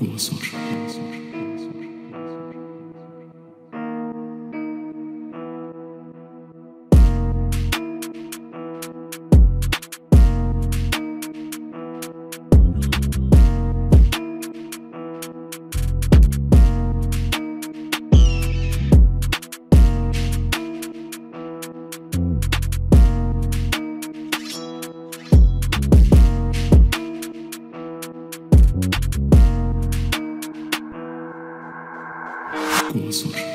com o Açores. com Açores.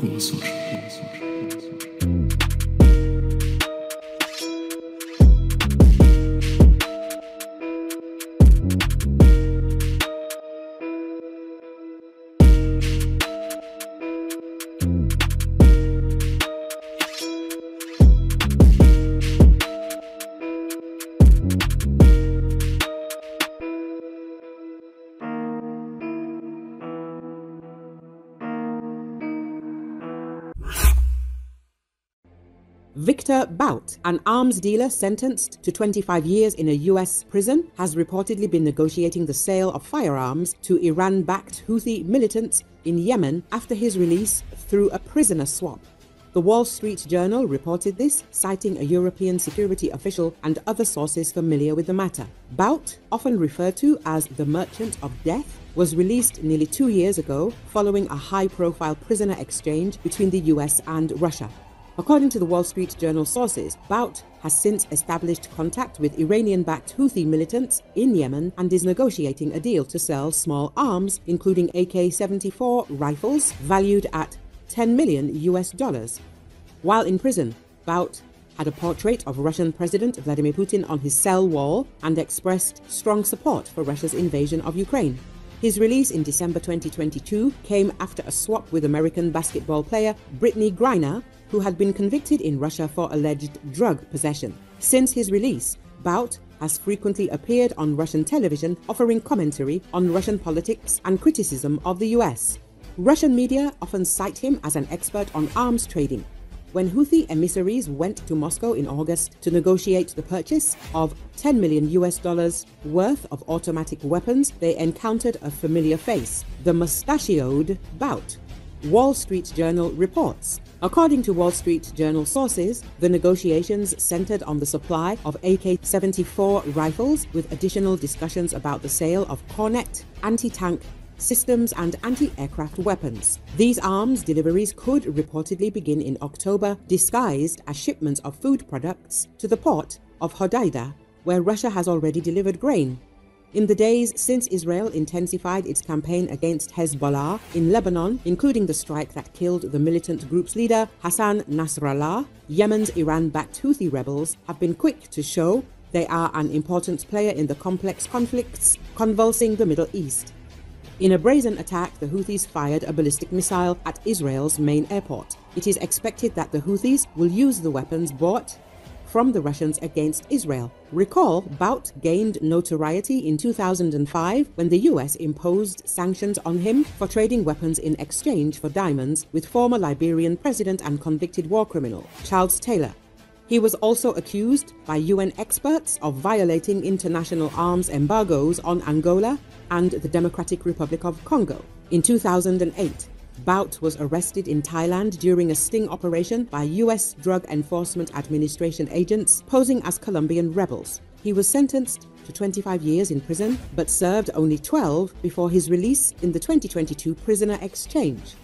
跟我说什么我说什 Victor Bout, an arms dealer sentenced to 25 years in a U.S. prison, has reportedly been negotiating the sale of firearms to Iran backed Houthi militants in Yemen after his release through a prisoner swap. The Wall Street Journal reported this, citing a European security official and other sources familiar with the matter. Bout, often referred to as the Merchant of Death, was released nearly two years ago following a high profile prisoner exchange between the US and Russia. According to the Wall Street Journal sources, Bout has since established contact with Iranian backed Houthi militants in Yemen and is negotiating a deal to sell small arms, including AK 74 rifles valued at 10 million US dollars. While in prison, Bout had a portrait of Russian President Vladimir Putin on his cell wall and expressed strong support for Russia's invasion of Ukraine. His release in December 2022 came after a swap with American basketball player Brittney Griner, who had been convicted in Russia for alleged drug possession. Since his release, Bout has frequently appeared on Russian television offering commentary on Russian politics and criticism of the US. Russian media often cite him as an expert on arms trading, when Houthi emissaries went to Moscow in August to negotiate the purchase of 10 million US dollars worth of automatic weapons, they encountered a familiar face, the mustachioed Bout. Wall Street Journal reports. According to Wall Street Journal sources, the negotiations centered on the supply of AK 74 rifles, with additional discussions about the sale of Kornet anti tank systems, and anti aircraft weapons. These arms deliveries could reportedly begin in October, disguised as shipments of food products to the port of Hodeidah, where Russia has already delivered grain. In the days since Israel intensified its campaign against Hezbollah in Lebanon, including the strike that killed the militant group's leader, Hassan Nasrallah, Yemen's Iran backed Houthi rebels have been quick to show they are an important player in the complex conflicts convulsing the Middle East. In a brazen attack, the Houthis fired a ballistic missile at Israel's main airport. It is expected that the Houthis will use the weapons bought from the Russians against Israel. Recall, Bout gained notoriety in 2005 when the US imposed sanctions on him for trading weapons in exchange for diamonds with former Liberian president and convicted war criminal Charles Taylor. He was also accused by UN experts of violating international arms embargoes on Angola and the Democratic Republic of Congo. In 2008, Bout was arrested in Thailand during a sting operation by US Drug Enforcement Administration agents posing as Colombian rebels. He was sentenced to 25 years in prison but served only 12 before his release in the 2022 prisoner exchange.